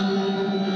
Música